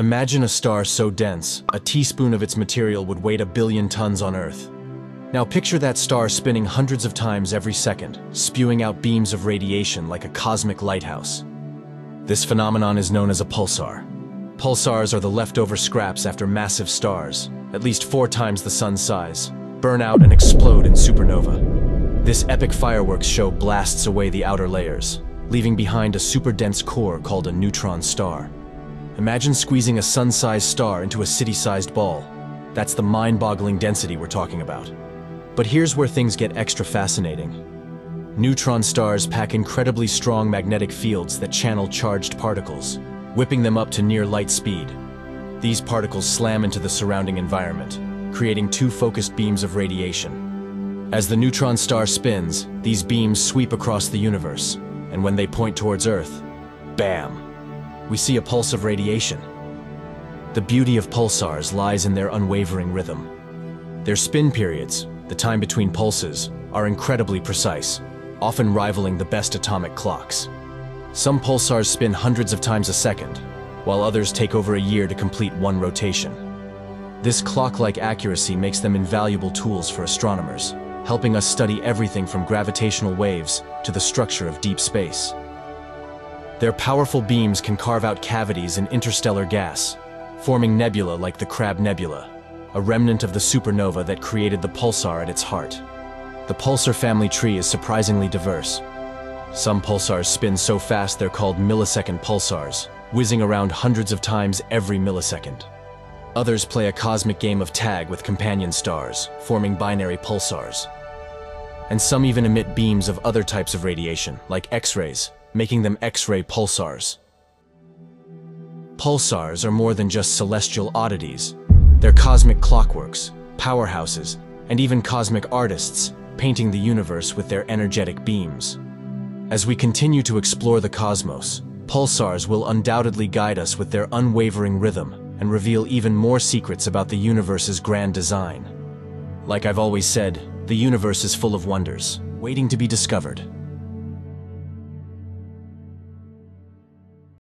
Imagine a star so dense, a teaspoon of its material would weigh a billion tons on Earth. Now picture that star spinning hundreds of times every second, spewing out beams of radiation like a cosmic lighthouse. This phenomenon is known as a pulsar. Pulsars are the leftover scraps after massive stars, at least four times the sun's size, burn out and explode in supernova. This epic fireworks show blasts away the outer layers, leaving behind a super dense core called a neutron star. Imagine squeezing a sun-sized star into a city-sized ball. That's the mind-boggling density we're talking about. But here's where things get extra fascinating. Neutron stars pack incredibly strong magnetic fields that channel charged particles, whipping them up to near light speed. These particles slam into the surrounding environment, creating two focused beams of radiation. As the neutron star spins, these beams sweep across the universe, and when they point towards Earth, bam! We see a pulse of radiation. The beauty of pulsars lies in their unwavering rhythm. Their spin periods, the time between pulses, are incredibly precise, often rivaling the best atomic clocks. Some pulsars spin hundreds of times a second, while others take over a year to complete one rotation. This clock-like accuracy makes them invaluable tools for astronomers, helping us study everything from gravitational waves to the structure of deep space. Their powerful beams can carve out cavities in interstellar gas, forming nebula like the Crab Nebula, a remnant of the supernova that created the pulsar at its heart. The pulsar family tree is surprisingly diverse. Some pulsars spin so fast they're called millisecond pulsars, whizzing around hundreds of times every millisecond. Others play a cosmic game of tag with companion stars, forming binary pulsars. And some even emit beams of other types of radiation, like X-rays, making them X-ray pulsars. Pulsars are more than just celestial oddities. They're cosmic clockworks, powerhouses, and even cosmic artists, painting the universe with their energetic beams. As we continue to explore the cosmos, pulsars will undoubtedly guide us with their unwavering rhythm and reveal even more secrets about the universe's grand design. Like I've always said, the universe is full of wonders, waiting to be discovered.